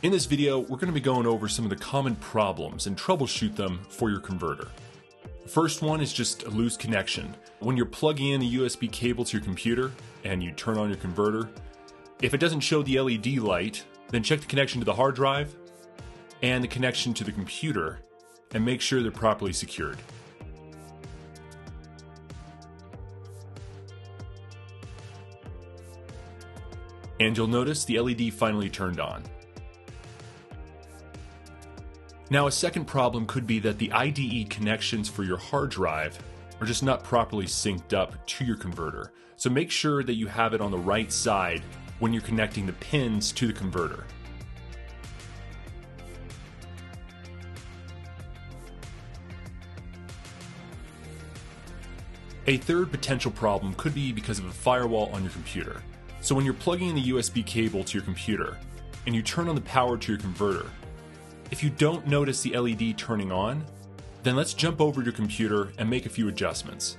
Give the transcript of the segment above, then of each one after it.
In this video, we're going to be going over some of the common problems and troubleshoot them for your converter. The first one is just a loose connection. When you're plugging in a USB cable to your computer and you turn on your converter, if it doesn't show the LED light, then check the connection to the hard drive and the connection to the computer and make sure they're properly secured. And you'll notice the LED finally turned on. Now, a second problem could be that the IDE connections for your hard drive are just not properly synced up to your converter. So make sure that you have it on the right side when you're connecting the pins to the converter. A third potential problem could be because of a firewall on your computer. So when you're plugging in the USB cable to your computer and you turn on the power to your converter, if you don't notice the LED turning on, then let's jump over to your computer and make a few adjustments.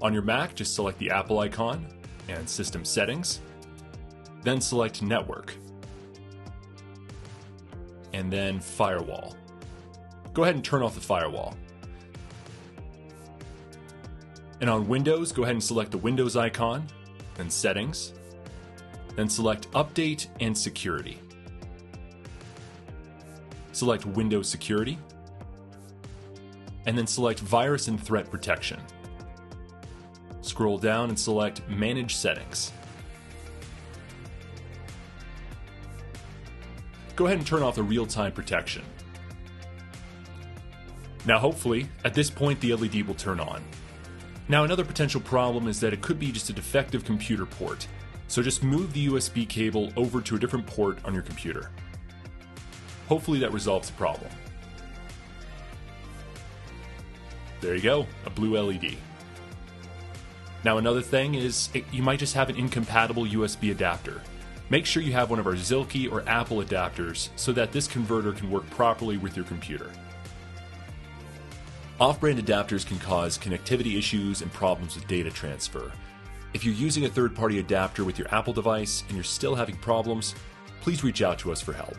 On your Mac, just select the Apple icon and System Settings, then select Network, and then Firewall. Go ahead and turn off the firewall. And on Windows, go ahead and select the Windows icon, then Settings, then select Update and Security. Select Windows Security, and then select Virus and Threat Protection. Scroll down and select Manage Settings. Go ahead and turn off the real-time protection. Now hopefully, at this point the LED will turn on. Now, another potential problem is that it could be just a defective computer port, so just move the USB cable over to a different port on your computer. Hopefully, that resolves the problem. There you go, a blue LED. Now, another thing is it, you might just have an incompatible USB adapter. Make sure you have one of our Zilkee or Apple adapters so that this converter can work properly with your computer. Off-brand adapters can cause connectivity issues and problems with data transfer. If you're using a third-party adapter with your Apple device and you're still having problems, please reach out to us for help.